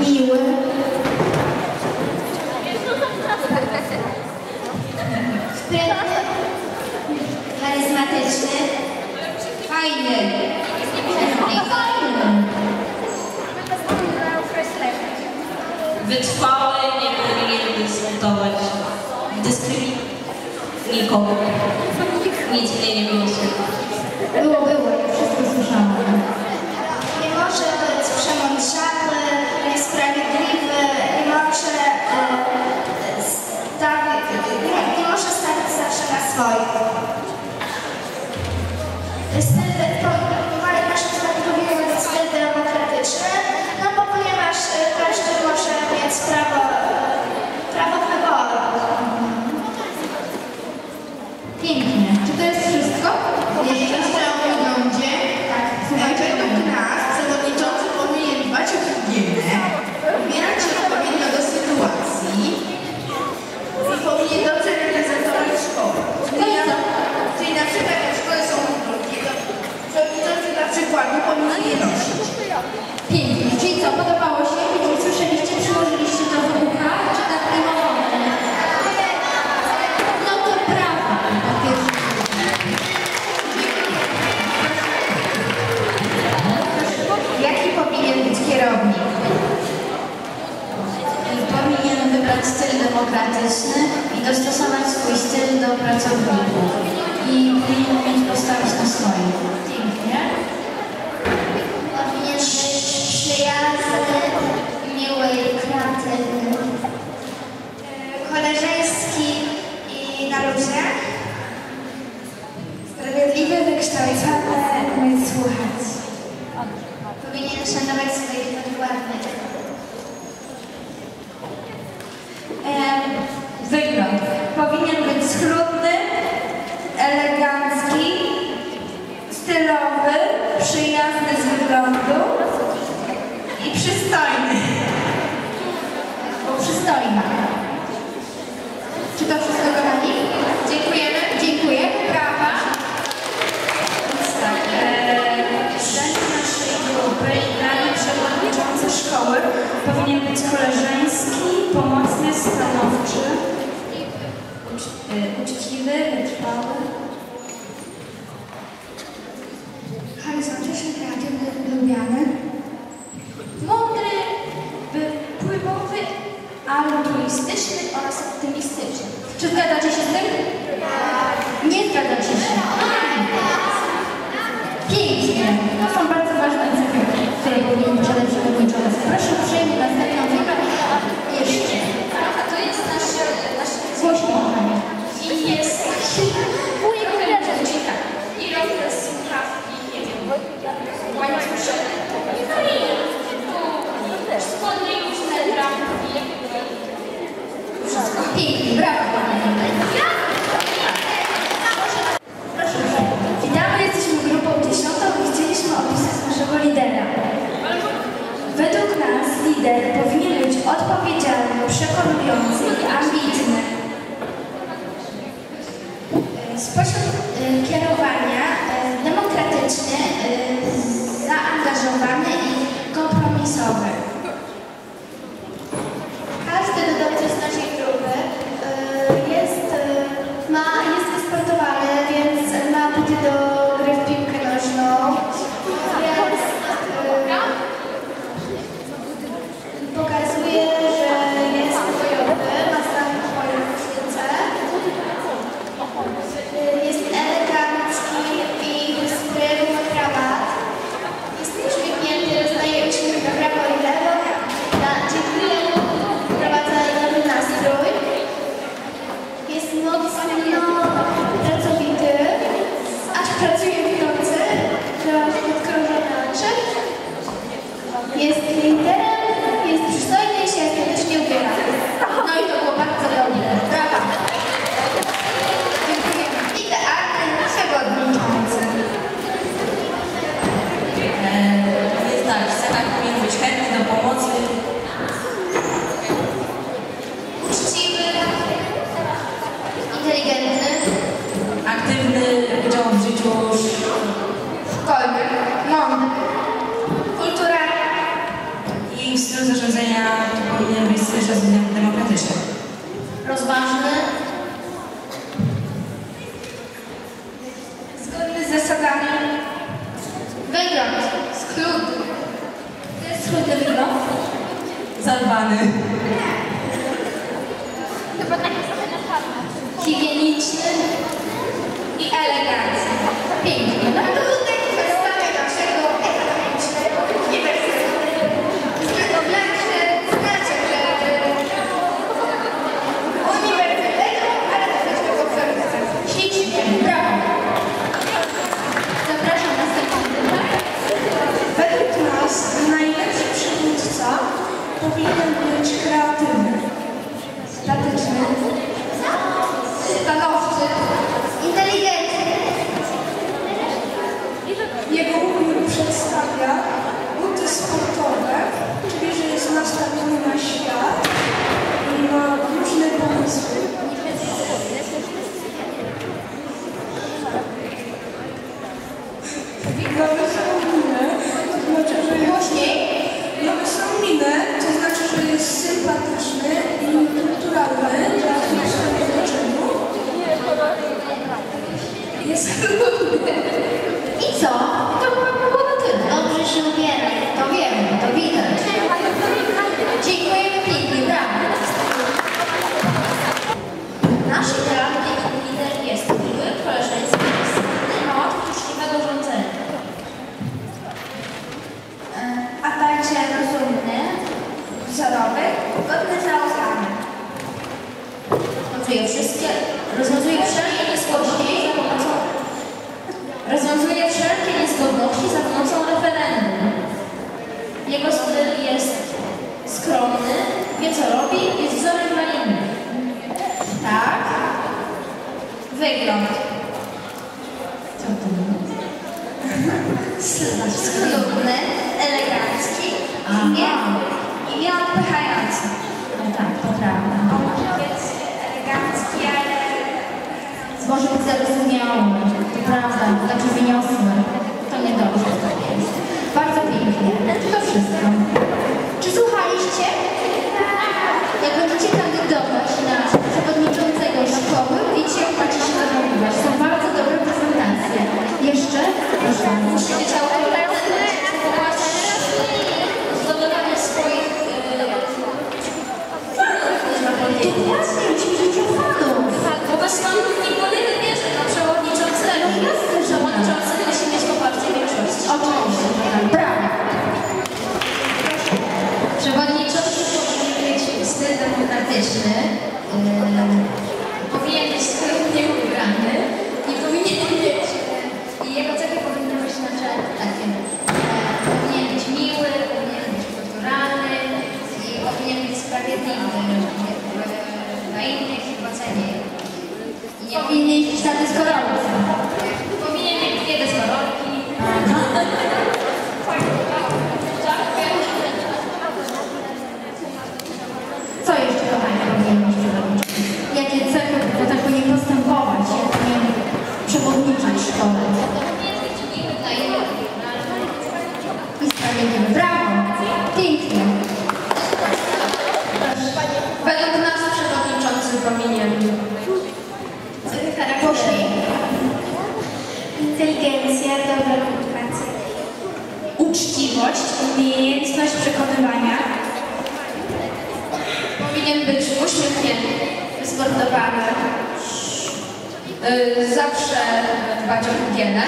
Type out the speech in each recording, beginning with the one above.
miły, sprytny, charyzmatyczny, fajny, fajny, wytrwały, nie powinien dyskutować, dyskryminować nikogo, nic mnie nie było. Było, było. osobniku i powinien umieć postawić na swoim. Pięknie. Powinien być przyjazny, miły i e, kreatywny. Koleżeński i na ludziach. Sprawiedliwy, wykształcony, umieć słuchać. Powinien szanować swoich Karolina. Czy to wszystko, kochani? Dziękujemy. Dziękujemy, brawa. Więc tak, e, naszej grupy i zdanie przewodniczący szkoły powinien być koleżeński, pomocny, stanowisko. Pięknie. To są bardzo ważne cechy, które powinny przede wszystkim. Proszę przyjmij następną liczbę. Jeszcze. A to jest nasz... nasz... Głośno. I jest... Mój koleżanka. I robię słuchawki, nie. I to i spodnie różne. Wszystko. Pięknie, brawo, kochanie. 짠다는 Może być zarozumiały, to prawda, znaczy wyniosły. To niedobrze to jest. Bardzo pięknie. To wszystko? Czy słuchaliście? Jak będziecie kandydować na przewodniczącego szkoły, wiecie, macie się zachowywać. Są bardzo dobre prezentacje. Jeszcze? Proszę, musicie ciało Y, zawsze dbać o higienę.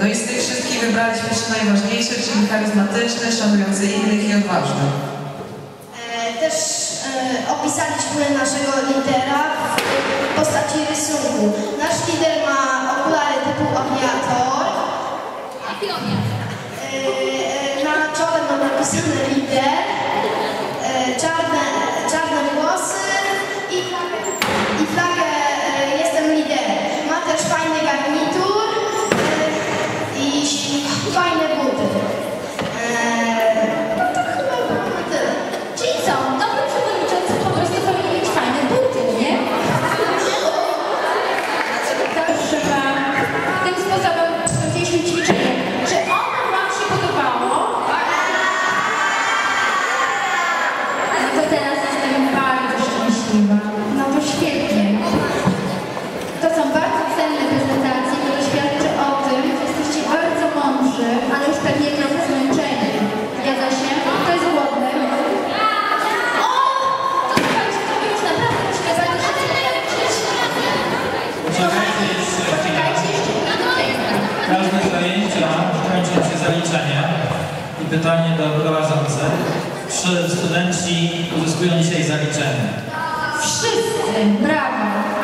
No i z tych wszystkich wybraliśmy się najważniejsze, czyli charyzmatyczny, szanujący innych i odważny. E, też e, opisaliśmy naszego lidera w postaci rysunku. Nasz lider ma okulary typu aviator. E, na czole ma napisany lider. Czarne pytanie do prowadzących. Czy studenci uzyskują dzisiaj zaliczenie? Wszyscy, brawo.